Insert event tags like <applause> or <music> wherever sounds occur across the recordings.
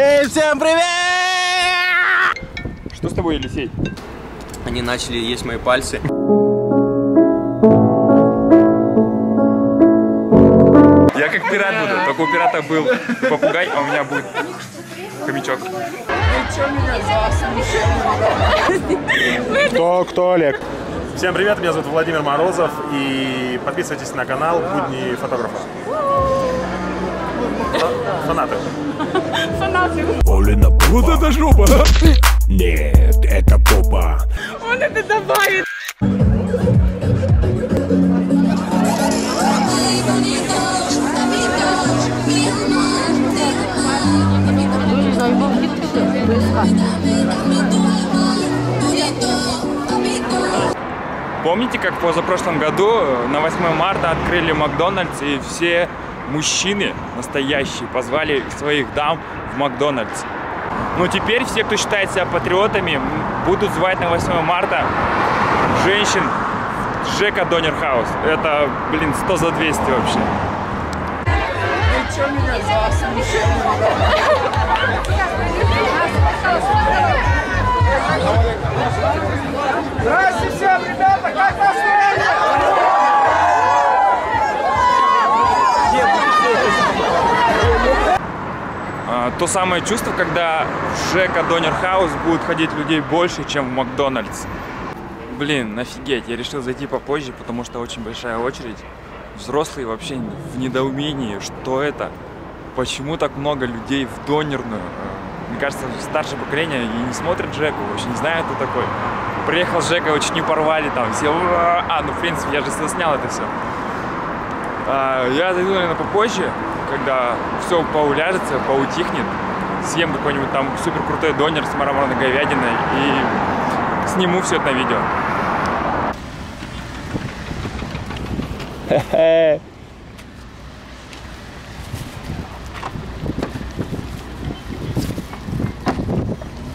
Эй, всем привет! Что с тобой, Елисей? Они начали есть мои пальцы. Я как пират буду, только у пирата был попугай, а у меня будет хомячок. Кто, кто Олег? Всем привет, меня зовут Владимир Морозов и подписывайтесь на канал Будни фотографа. Фанаты. Олина, вот это жопа! Нет, это попа. Он это добавит. Помните, как в позапрошлом году на 8 марта открыли Макдональдс и все мужчины настоящие позвали своих дам в Макдональдс? Ну теперь все, кто считает себя патриотами, будут звать на 8 марта женщин в Жека Донер Хаус. Это, блин, 100 за 200 вообще. Здравствуйте всем, ребята, как настроение? То самое чувство, когда в Жека Донер Хаус будет ходить людей больше, чем в Макдональдс. Блин, офигеть, я решил зайти попозже, потому что очень большая очередь. Взрослые вообще в недоумении, что это, почему так много людей в донерную. Мне кажется, старшее поколение и не смотрит Жеку, вообще не знает, кто такой. Приехал с Жекой, очень не порвали там, все, а, ну в принципе, я же снял это все. А, Я зайду, наверное, попозже, когда все поуляжется, поутихнет. Съем какой-нибудь там супер крутой донер с мраморной говядиной и сниму все это на видео. <laughs>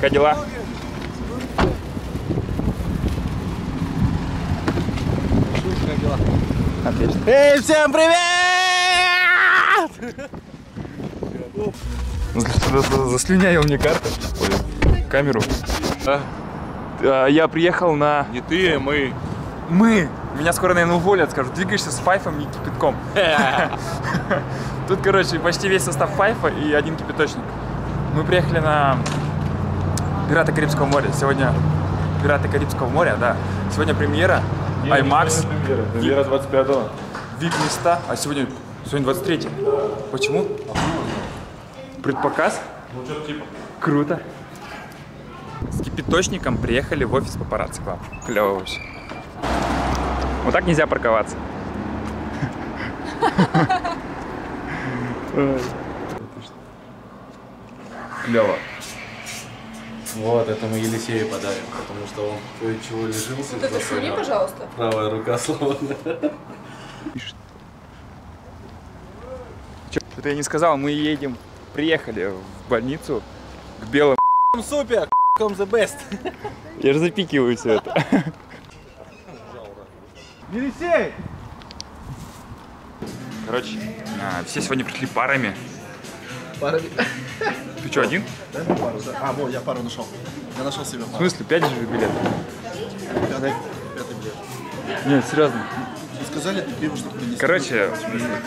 Как дела? Отлично. Эй, всем привет! Заслюняй мне карту. Камеру. А, а, Я приехал на... Не ты, мы. Мы! Меня скоро, наверное, уволят, скажут, двигаешься с Файфом и кипятком. Тут, короче, почти весь состав Файфа и один кипяточник. Мы приехали на Пираты Карибского моря. Сегодня Пираты Карибского моря, да. Сегодня премьера. IMAX. Премьера 25-го. VIP места. А сегодня, сегодня 23 Почему? Предпоказ? Ну, что-то типа. Круто. С кипяточником приехали в офис папарацци к вам. Клево вообще. Вот так нельзя парковаться. Клево. Вот, это мы Елисею подарим, потому что он кое-чего лишился. Вот это шуни, пожалуйста. Правая рука сломана. Что-то я не сказал, мы едем, приехали в больницу к белым. Супер! The best! Я же запикиваю все это. Елисей! Короче, а, все сегодня пришли парами. Парами. Ты что, один? Дай мне пару? А, вот, я пару нашел. Я нашел себе В пару. смысле, пять же билетов? Пятый, пятый билет. Нет, серьезно. Сказали, ты пиво, чтобы принести. Короче,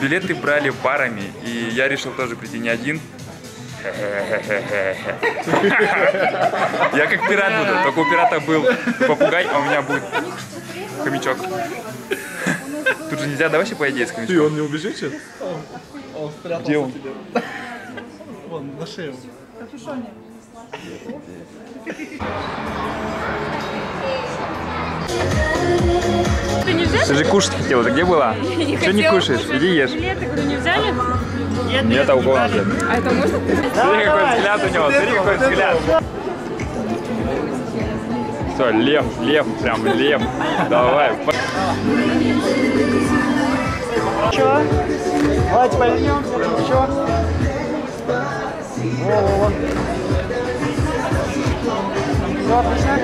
билеты брали парами, и я решил тоже прийти не один. Я как пират буду, только у пирата был попугай, а у меня будет хомячок. Тут же нельзя, давай вообще по идее с хомячком. он не убежит сейчас? Он спрятался Где он? тебе. Вон, на шею. Ты не взяли? Ты же кушать хотела, ты где была? <laughs> Что не кушаешь? Иди ешь. Билеты, говорю, не взяли? Нет, а у кого взять? А это можно? Смотри, какой взгляд у него, смотри, какой взгляд. Все, лев, лев, прям лев. Давай. по- Давайте повернемся, еще. Во-во-во. Все, отлично.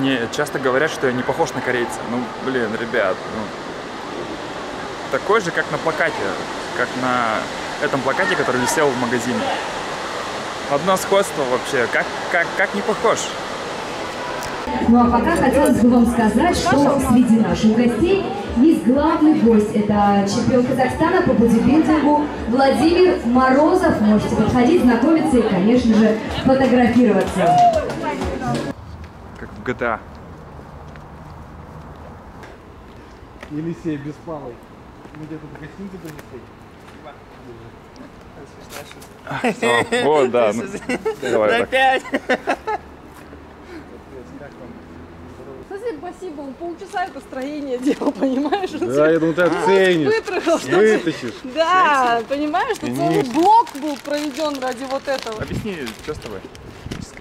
Мне часто говорят, что я не похож на корейца. Ну, блин, ребят, ну, такой же, как на плакате, как на этом плакате, который висел в магазине. Одно сходство вообще, как, как, как не похож. Ну а пока хотелось бы вам сказать, что среди наших гостей есть главный гость. Это чемпион Казахстана по бодибилдингу Владимир Морозов. Можете подходить, знакомиться и, конечно же, фотографироваться. GTA. Елисей Беспалый. Мы где-то в гостинице принесли. Вот, да. ну, <laughs> Давай так. Совсем спасибо, он полчаса это строение делал, понимаешь? Он Да, я думаю, ты оценишь. Вытащишь. Да, понимаешь, что целый блок был проведен ради вот этого. Объясни, что с тобой?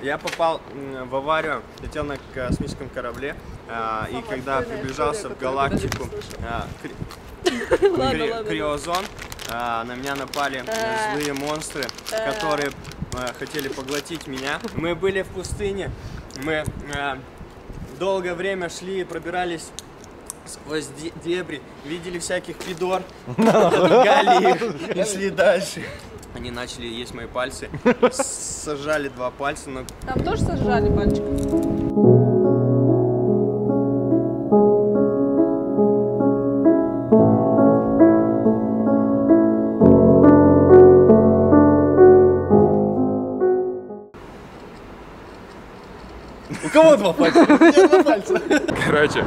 Я попал в аварию, летел на космическом корабле, а, и когда приближался в галактику а. <laughs> Криозон, а, на меня напали э, злые монстры, которые э, хотели поглотить меня. Мы были в пустыне, мы э, долгое время шли, пробирались сквозь де- дебри, видели всяких пидор, <laughs> <laughs> их и шли дальше. Они начали есть мои пальцы, <laughs> с- сожрали два пальца, но Там тоже сожрали пальчик? У кого два пальца? У меня два пальца. Короче,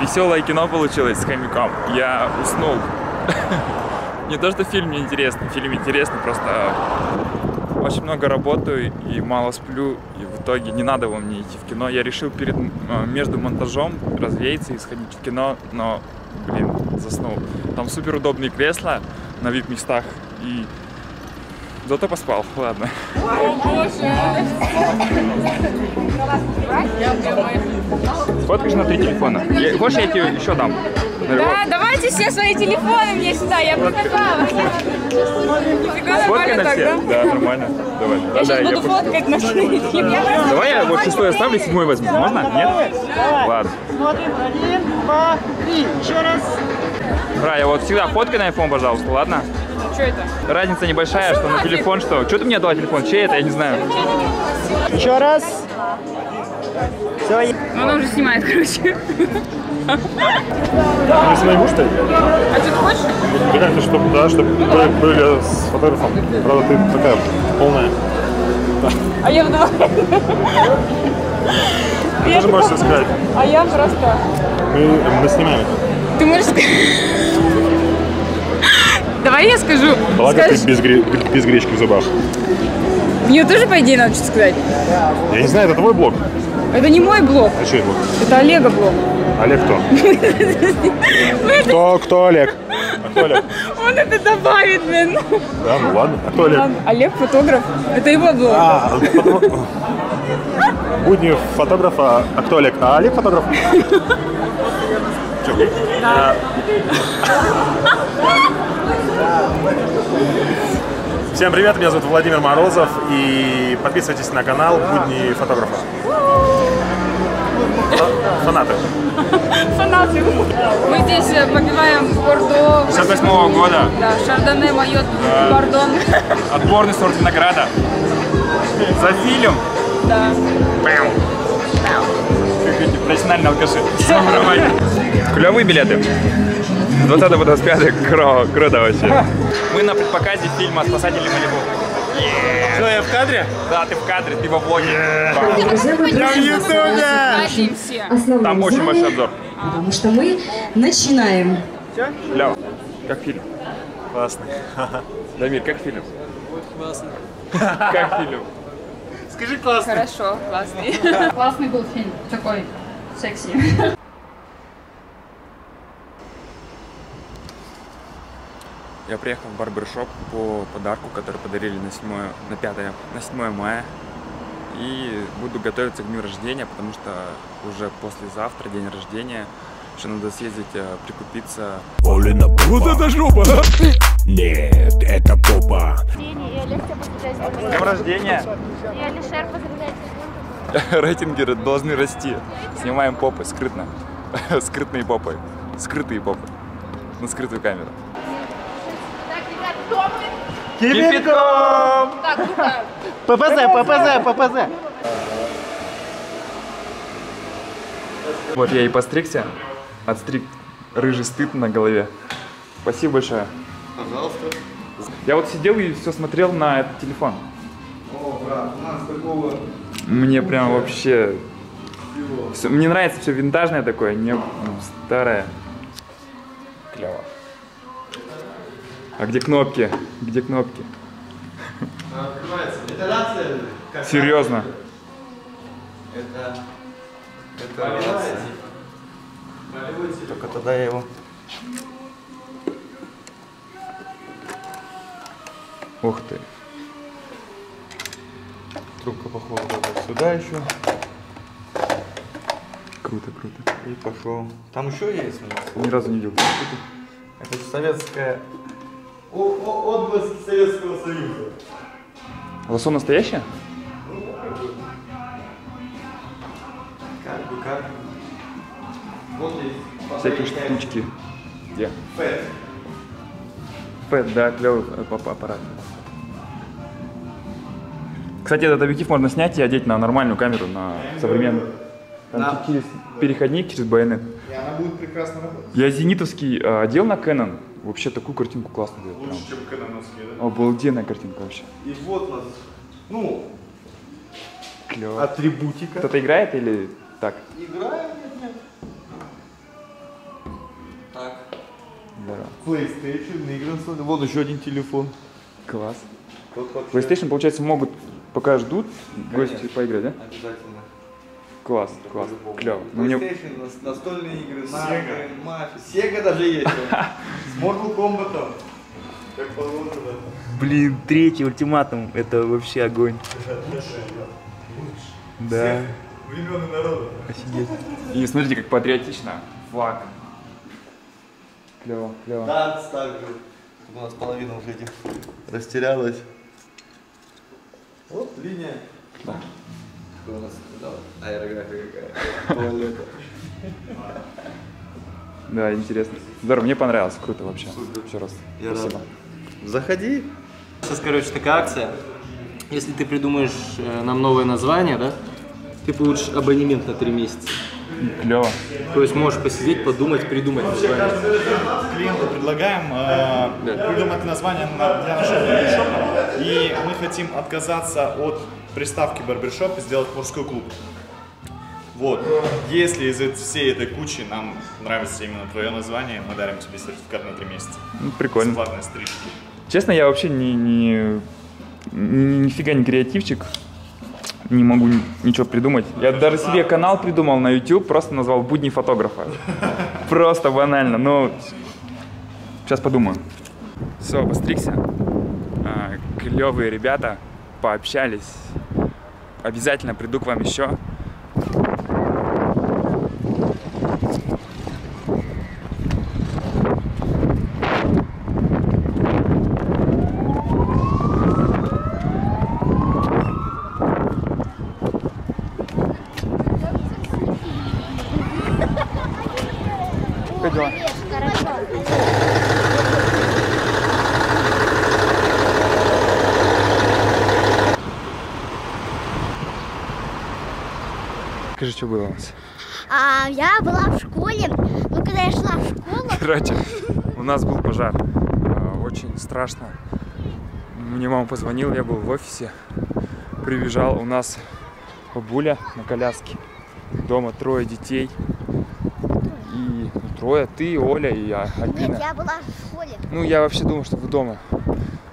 веселое кино получилось с хомяком. Я уснул. Не то, что фильм не интересный, фильм интересный, просто очень много работаю и мало сплю, и в итоге не надо было мне идти в кино. Я решил перед, э, между монтажом развеяться и сходить в кино, но, блин, заснул. Там супер удобные кресла на VIP-местах, и зато поспал, ладно. Сфоткаешь на три телефона? Я- Хочешь, я тебе еще дам? Да, давайте все свои телефоны мне сюда, я показала. Фоткай на все? да? Нормально. Давай. Я Да, сейчас буду фоткать на Давай я вот шестой оставлю, седьмой возьму. Можно? Нет? Ладно. Смотрим, один, два, три. Еще раз. Бра, я вот всегда фоткай на iPhone, пожалуйста, ладно? Что это? Разница небольшая, что на телефон, что. Что ты мне дала телефон? Чей это? Я не знаю. Еще раз. Все, Он уже снимает, короче. Ты снимаешь, что ли? А что ты хочешь? Да как-то, чтобы, да, чтобы были с фотографом. Правда, ты такая полная. А я вдруг... Ты тоже можешь сказать. А я просто... Мы, мы снимаем. Ты можешь сказать... Давай я скажу. Благо Скажешь, ты без, гре- без гречки в зубах. мне тоже, по идее, надо что сказать. Я не знаю, это твой блог. Это не мой блог, А что это? это Олега блог. Олег кто? <laughs> Кто, кто Олег? А кто Олег? Он это добавит, блин. Да, ну ладно. А кто Олег? Олег фотограф. Это его блог. А, Будни фотографа. А кто Олег? А Олег фотограф? <laughs> Чё? <laughs> Всем привет, меня зовут Владимир Морозов и подписывайтесь на канал Будни фотографа. Фа- Фанаты. Фанаты. Мы здесь э, попиваем Бордо. 58 года. Да, Шардоне, Майот, Бордон. Отборный сорт винограда. За фильм. Да. Пэм. Эти профессиональные алкаши. <laughs> Клевые билеты. 20 по 25 кро, круто вообще. Мы на предпоказе фильма «Спасатели Малибу». Что, я в кадре? Да, ты в кадре, ты во влоге. Один все. основном Там очень большой обзор. Потому что мы начинаем. Клево. Как фильм? Классно. Дамир, как фильм? Классно. Как фильм? Скажи классно. Хорошо, классный. <laughs> Классный был фильм, такой секси. Я приехал в барбершоп по подарку, который подарили на 7, на 5, на 7 мая. И буду готовиться к дню рождения, потому что уже послезавтра день рождения. Еще надо съездить, э, прикупиться. Олина Вот это жопа! Нет, это попа. И Олег тебя поздравляет с днем С днем рождения! И Алишер поздравляет тебя с днем Рейтинги должны расти. Снимаем попы скрытно. <laughs> Скрытные попы. Скрытые попы. На скрытую камеру. Кипятком! Так. ППЗ, ППЗ, ППЗ. Вот я и постригся. Отстриг рыжий стыд на голове. Спасибо большое. Пожалуйста. Я вот сидел и все смотрел на этот телефон. О, брат, у нас такого... Мне прям вообще... всё- мне нравится все винтажное такое, не м, старое. Клево. А где кнопки? Где кнопки? Открывается. Это рация? Как Серьезно. Это... Это рация. Только тогда я его... Ух ты. Трубка походу вот сюда еще. Круто, круто. И пошел. Там еще есть у нас. Ни разу не видел. Это советская... Отблеск Советского Союза. Лосо настоящее? Как бы, как бы. Вот есть. Всякие штучки. Где? Фэт. Фэт, да, клевый э, аппарат. Кстати, этот объектив можно снять и одеть на нормальную камеру, на современную. Там Да. через переходник, через байонет. И она будет прекрасно работать. Я зенитовский э, одел на Canon. Вообще такую картинку классно дает. Прям. чем каноновские, да? Обалденная картинка вообще. И вот у нас, ну, Клево. атрибутика. Кто-то играет или так? Играем, нет, нет. Так. Здорово. PlayStation, наигран Вот еще один телефон. Класс. PlayStation, получается, могут, пока ждут, гости Конечно. поиграть, да? Обязательно. Класс, класс, По-любому. клево. Ну, мне- PlayStation, нас- настольные игры, Sega, Мафия. Sega даже есть. <laughs> С Mortal Kombat. Как положено. Блин, третий ультиматум, это вообще огонь. Да. Времен и народа. Офигеть. <laughs> И смотрите, как патриотично. Флаг. Клево, клево. Дартс также. Тут у нас половина уже этих растерялась. Вот линия. Да. Что у нас? Да, аэрография какая. Туалета. Да, интересно. Здорово, мне понравилось, круто вообще. Еще раз. Я рад. Спасибо. Заходи. Сейчас, короче, такая акция. Если ты придумаешь э, нам новое название, да, ты получишь абонемент на три месяца. Клево. То есть можешь посидеть, подумать, придумать название. клиенту предлагаем э, придумать название на- для нашего барбершопа, и мы хотим отказаться от приставки барбершоп и сделать мужской клуб. Вот. Если из всей этой кучи нам нравится именно твое название, мы дарим тебе сертификат на три месяца. Ну, прикольно. Бесплатной стрижки. Честно, я вообще не, не, ни- нифига не креативчик. Не могу ни- ничего придумать. Я даже себе канал придумал на YouTube, просто назвал «Будни фотографа». <laughs> Просто банально, но сейчас подумаю. Все, постригся. А, Клевые ребята, пообщались. Обязательно приду к вам еще. Как? Скажи, что было у нас? А, я была в школе, но когда я шла в школу, Короче, <laughs> у нас был пожар. А, Очень страшно. Мне мама позвонила, я был в офисе. Прибежал, у нас бабуля на коляске. Дома трое детей. И ну, трое, ты, Оля и я, Альбина. нет, я была в школе. Ну, я вообще думал, что вы дома.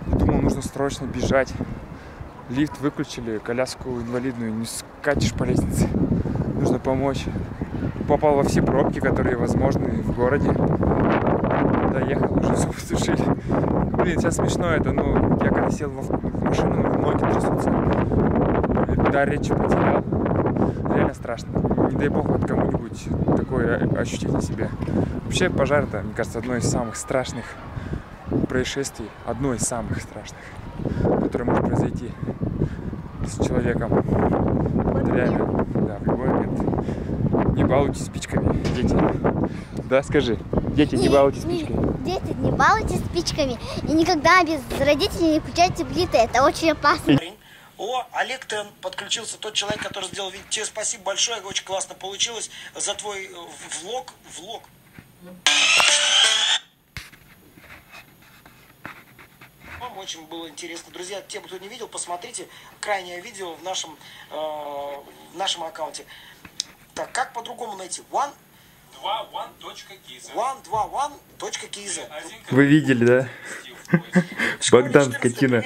Думал, нужно срочно бежать. Лифт выключили, коляску инвалидную, не скатишь по лестнице. Нужно помочь. Попал во все пробки, которые возможны в городе. Доехал, уже зубы сушили. Блин, сейчас смешно это, ну, я когда сел в, машину, ноги трясутся. Да, речь потерял. Реально страшно. Не дай бог вот кому-нибудь такое ощутить на себе. Вообще пожар это, мне кажется, одно из самых страшных происшествий, одно из самых страшных, которое может произойти. с человеком. Вот реально, да, в любой момент. Не балуйтесь спичками, дети. Да, скажи. Дети, не балуйтесь спичками. Дети, не балуйтесь спичками. И никогда без родителей не включайте плиты. Это очень опасно. О, Олег Тен подключился, тот человек, который сделал видео. Тебе спасибо большое, очень классно получилось за твой э, влог. Влог. Вам очень было интересно. Друзья, те, кто не видел, посмотрите крайнее видео в нашем, э, в нашем аккаунте. Так, как по-другому найти? One, 2one.kiza. one, два, one, точка киза. Вы видели, да? Богдан Скотина.